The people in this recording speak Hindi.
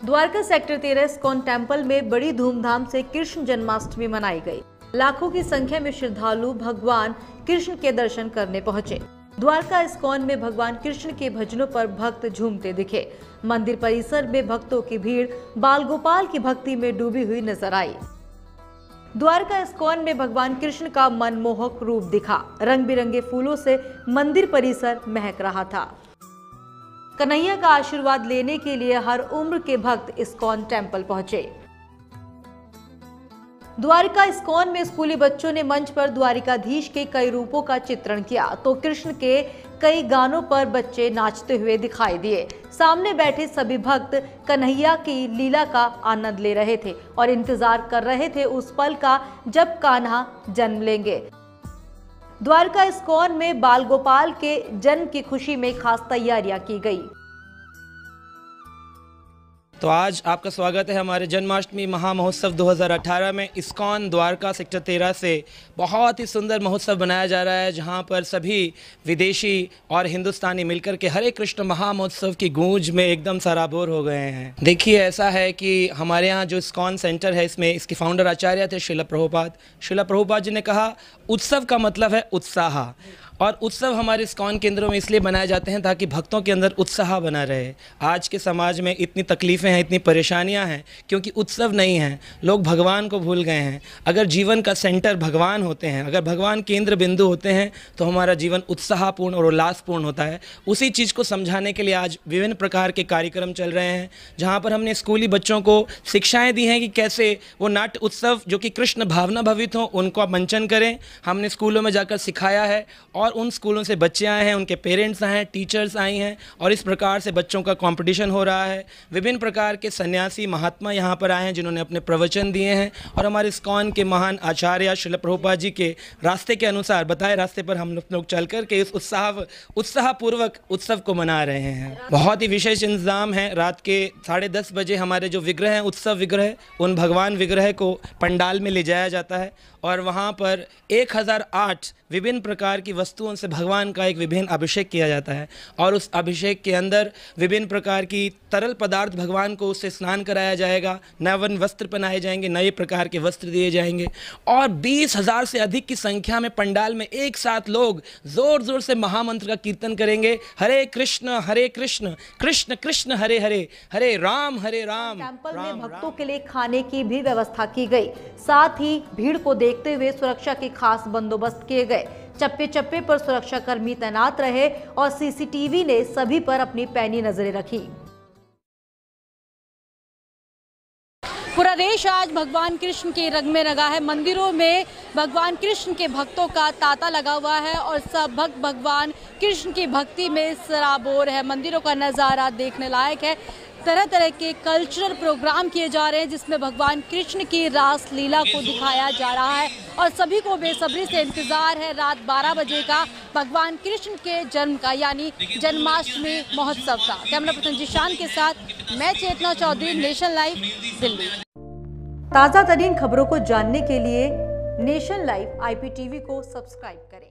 द्वारका सेक्टर तेरह स्कॉन टेंपल में बड़ी धूमधाम से कृष्ण जन्माष्टमी मनाई गई। लाखों की संख्या में श्रद्धालु भगवान कृष्ण के दर्शन करने पहुँचे। द्वारका इस्कॉन में भगवान कृष्ण के भजनों पर भक्त झूमते दिखे। मंदिर परिसर में भक्तों की भीड़ बाल गोपाल की भक्ति में डूबी हुई नज़र आई। द्वारका स्कॉन में भगवान कृष्ण का मनमोहक रूप दिखा। रंग बिरंगे फूलों से मंदिर परिसर महक रहा था। कन्हैया का आशीर्वाद लेने के लिए हर उम्र के भक्त इस्कॉन टेंपल पहुँचे। द्वारिका इस्कॉन में स्कूली बच्चों ने मंच पर द्वारिकाधीश के कई रूपों का चित्रण किया तो कृष्ण के कई गानों पर बच्चे नाचते हुए दिखाई दिए। सामने बैठे सभी भक्त कन्हैया की लीला का आनंद ले रहे थे और इंतज़ार कर रहे थे उस पल का जब कान्हा जन्म लेंगे। द्वारका स्कॉन में बाल गोपाल के जन्म की खुशी में खास तैयारियाँ की गई। तो आज आपका स्वागत है हमारे जन्माष्टमी महामहोत्सव 2018 में। इस्कॉन द्वारका सेक्टर तेरह से बहुत ही सुंदर महोत्सव बनाया जा रहा है, जहाँ पर सभी विदेशी और हिंदुस्तानी मिलकर के हरे कृष्ण महामहोत्सव की गूंज में एकदम सराबोर हो गए हैं। देखिए, ऐसा है कि हमारे यहाँ जो इस्कॉन सेंटर है, इसमें इसके फाउंडर आचार्य थे शिला प्रभुपाद। शिला प्रभुपाद जी ने कहा, उत्सव का मतलब है उत्साह। और उत्सव हमारे इस्कॉन केंद्रों में इसलिए बनाए जाते हैं ताकि भक्तों के अंदर उत्साह बना रहे। आज के समाज में इतनी तकलीफ़ें हैं, इतनी परेशानियाँ हैं, क्योंकि उत्सव नहीं हैं। लोग भगवान को भूल गए हैं। अगर जीवन का सेंटर भगवान होते हैं, अगर भगवान केंद्र बिंदु होते हैं तो हमारा जीवन उत्साहपूर्ण और उल्लासपूर्ण होता है। उसी चीज़ को समझाने के लिए आज विभिन्न प्रकार के कार्यक्रम चल रहे हैं, जहाँ पर हमने स्कूली बच्चों को शिक्षाएँ दी हैं कि कैसे वो नाट्य उत्सव, जो कि कृष्ण भावना भवित हों, उनको मंचन करें। हमने स्कूलों में जाकर सिखाया है और और उन स्कूलों से बच्चे आए हैं, उनके पेरेंट्स आए हैं, टीचर्स आई हैं और इस प्रकार से बच्चों का कंपटीशन हो रहा है। विभिन्न प्रकार के सन्यासी महात्मा यहाँ पर आए हैं जिन्होंने अपने प्रवचन दिए हैं और हमारे स्कॉन के महान आचार्य शिल प्रभुपा जी के रास्ते के अनुसार, बताए रास्ते पर हम लोग चल कर के इस उत्साह, उत्साहपूर्वक उत्सव को मना रहे हैं। बहुत ही विशेष इंतज़ाम है। रात के साढ़े दस बजे हमारे जो विग्रह हैं, उत्सव विग्रह उन भगवान विग्रह को पंडाल में ले जाया जाता है और वहाँ पर एक हज़ार आठ विभिन्न प्रकार की वस्तुओं से भगवान का एक विभिन्न अभिषेक किया जाता है। और उस अभिषेक के अंदर विभिन्न प्रकार की तरल पदार्थ भगवान को उससे स्नान कराया जाएगा नवन वस्त्र पहनाए जाएँगे नए प्रकार के वस्त्र दिए जाएँगे। और बीस हज़ार से अधिक की संख्या में पंडाल में एक साथ लोग ज़ोर ज़ोर से महामंत्र का कीर्तन करेंगे हरे कृष्ण हरे कृष्ण कृष्ण कृष्ण हरे हरे हरे राम हरे राम टेंपल में भक्तों के लिए खाने की भी व्यवस्था की गई। साथ ही भीड़ को देखते हुए सुरक्षा के खास बंदोबस्त किए गए। चप्पे चप्पे पर सुरक्षा कर्मी तैनात रहे और सीसीटीवी ने सभी पर अपनी पैनी नज़रें रखी। पूरा देश आज भगवान कृष्ण के रंग में रंगा है। मंदिरों में भगवान कृष्ण के भक्तों का तांता लगा हुआ है और सब भक्त भगवान कृष्ण की भक्ति में सराबोर है। मंदिरों का नज़ारा देखने लायक है। तरह तरह के कल्चरल प्रोग्राम किए जा रहे हैं, जिसमें भगवान कृष्ण की रास लीला को दिखाया जा रहा है और सभी को बेसब्री से इंतज़ार है रात 12 बजे का भगवान कृष्ण के जन्म का, यानी जन्माष्टमी महोत्सव का। कैमरा पर्सन जिशान के साथ मैं चेतना चौधरी, नेशन लाइव, दिल्ली। ताज़ा तरीन खबरों को जानने के लिए नेशन लाइव आईपीटीवी को सब्सक्राइब करें।